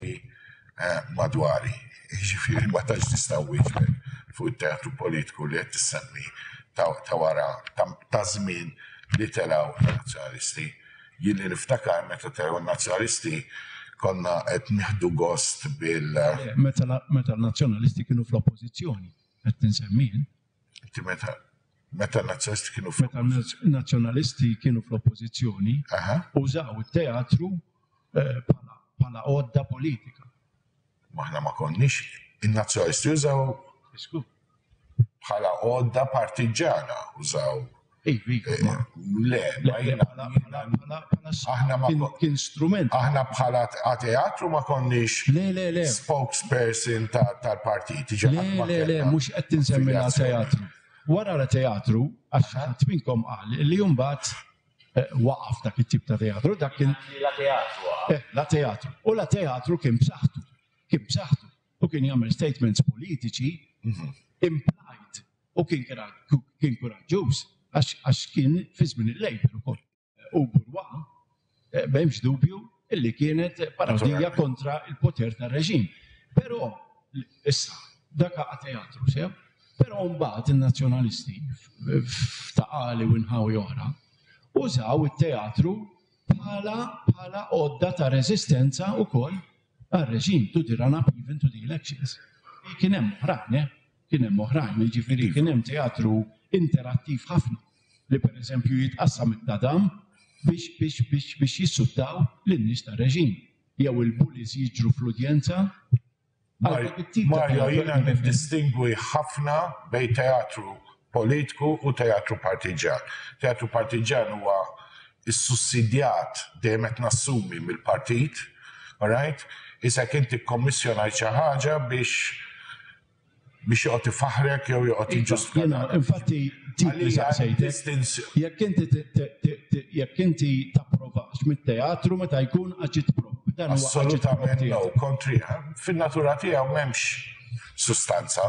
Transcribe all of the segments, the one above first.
persuni madwari. Jiġifieri ma tantx nista' nwieġbek fuq it-teatru politiku li qed tissemmi ta' wara, ta' żmien li telgħu n-Nazzjonalisti. Jien li niftakar meta telgħu n-Nazzjonalisti konna qed nieħdu gost bil. Meta n-Nazzjonalisti kienu fl-Oppożizzjoni qed insemmi jien. Inti meta meta n-Nazzjonalisti kienu Meta n-Nazzjonalisti kienu fl-Oppożizzjoni, użaw it-teatru bħala għodda politika. Ma aħna ma konniex, in-Nazzjonalisti użaw bħala għodda partiġġana, użaw Le, ma jiena aħna ma kien strument. Aħna bħala teatru ma konniex spokesperson tal-partit. Le, le, le, mhux qed tinsemmi la teatru. Wara la teatru, għax xi ħadd minnkom qal li mbagħad waqaf dak it-tip ta' teatru, dak kien. La teatru waqaf. Eh, la teatru. U la teatru kien b'saħħtu. Kien b'saħħtu. U kien jagħmel statements politiċi implied. U kien kien kuraġġuż għax kien fi żmien il-Labour ukoll. U Burwa eh, b'hemmx dubju illi kienet parodija kontra il-poter tar-reġim. Però issa dak għaqa' teatru sew, però mbagħad in-nazzjonalisti f'taqali u nħawi oħra użaw it-teatru bħala bħala għodda ta' reżistenza wkoll tar-reġim to the run-up even to the elections. Kien hemm oħrajn, eh? Kien hemm oħrajn, jiġifieri kien hemm teatru interattiv ħafna li pereżempju jitqassam it-tadam biex biex biex biex jissuddaw lin-nies tar-reġim. Jew il-bullies jiġru fl-udjenza Marja, jiena niddistingwi ħafna bejn teatru politiku u teatru partiġġan. Teatru partiġġan huwa ssussidjat dejjem qed nassumi mill-partit, alright? Issa jekk inti kkommissjonajt xi ħaġa biex biex joqgħod ifaħħrek jew joqgħod jiġġustifika. Infatti, dik li saqsejtek. Jekk inti jekk inti tapprovax mit-teatru meta jkun aġit prop. Assolutament no, kontri. Fin-natura tiegħu m'hemmx sustanza.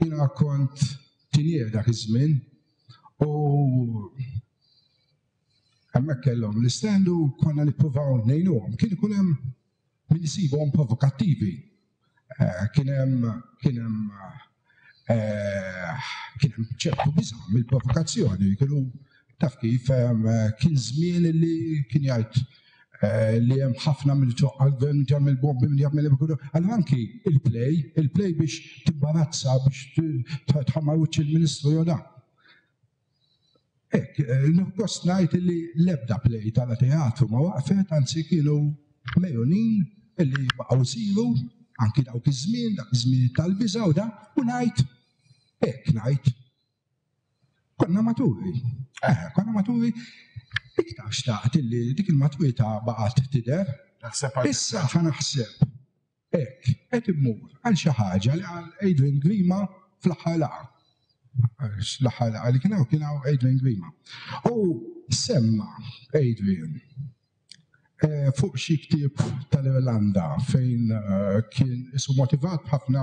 Jiena kont tinier dak iż-żmien u hemmhekk kellhom l-istand u konna nippruvaw ngħinuhom. Kien ikun hemm min isibhom provokattivi. Eh, kien hemm kien hemm eh, kien hemm ċertu biża' mill-provokazzjoni, kienu Taf kif kien żmien li kien jgħid eh, li hemm ħafna mill-ġoqqal gvern jagħmel bombi minn jagħmel kull. Allura anki il-play, il-play biex timbarazza biex tħamma wiċċ il-Ministru jola. Ek, eh, nukkost najt li lebda play tala teatru ma waqfet, anzi kienu mejonin li baqaw siru, anki dawk iż-żmien, dak iż-żmien tal-biża u da, u najt, ek najt, Konna maturi. Eh, konna maturi iktar xtaqt illi dik il-matwita baqgħet tidher. Issa ħa naħseb Ek, qed immur għal xi ħaġa li għal Adrian Grima fl-aħħar laqa. L-aħħar laqa li kien hawn kien hawn Adrian Grima. U semma Adrian Eh, fuq xi ktieb tal-Irlanda fejn eh, kien isu motivat ħafna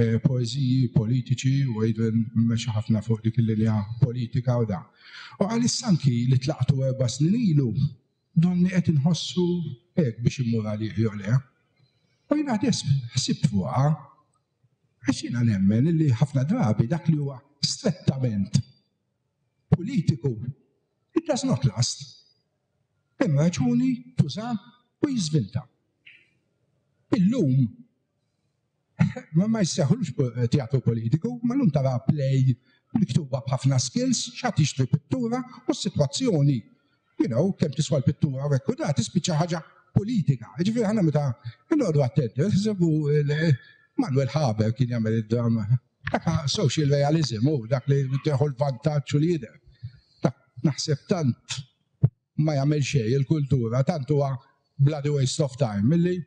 eh, poeziji politiċi u għidin meċa ħafna fuq dik il-linja politika u da. U għalis anki li tlaqtu erba snin ilu, donni qed inħossu hekk biex immur li jole. U jina għades ħsib fuqa, għax jina nemmen li ħafna drabi dak li huwa strettament politiku, it does not last. Hemm raġuni tuża u jiżvilta. Illum ma ma jseħħux teatru politiku, ma llum tara play miktuba b'ħafna skills, xa tixtri pittura u s-sitwazzjoni. You know, kemm tiswa l-pittura u hekk u da tispiċċa ħaġa politika. Ġifieri ħana meta nqogħdu attenti, nħsibu Manuel Haber kien jagħmel id-drama Dak social realism hu dak li tieħu l-vantaġġ u li jidher. Naħseb tant ma jagħmel xejn il-kultura, tant huwa bloody waste of time milli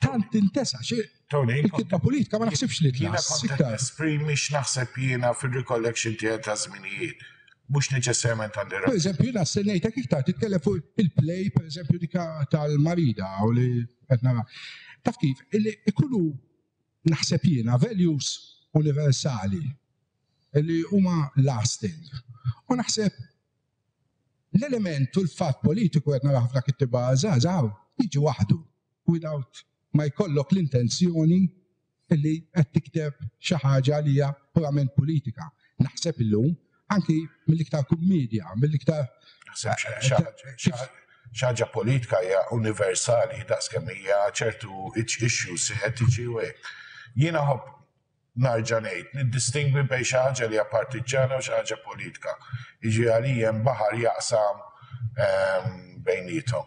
tant intesa xi il-kitba politika ma naħsibx li jiena kont esprimi x'naħseb jiena fir-recollection tiegħi ta' żminijiet mhux neċessarjament għandi Per eżempju, jiena sennejtek iktar titkellem fuq il-play, per eżempju, dika tal-marida u li qed nara. Taf kif, ikunu naħseb jiena, values universali li huma lasting. U naħseb l-element u l-fatt politiku qed naraw ħafna kittiba żgħażagħ jiġi waħdu without ma jkollok l-intenzjoni li qed tikteb xi ħaġa li hija purament politika. Naħseb illum anki mill-iktar kummedja, mill-iktar. Xaġa politika hija universali daqskemm hija ċertu issues etiċi u hekk. Jiena ħobb narġa' ngħid, niddistingwi bejn xi ħaġa li hija partiġġana u xi ħaġa politika. Jiġri għalija hemm baħar jaqsam ehm, bejniethom.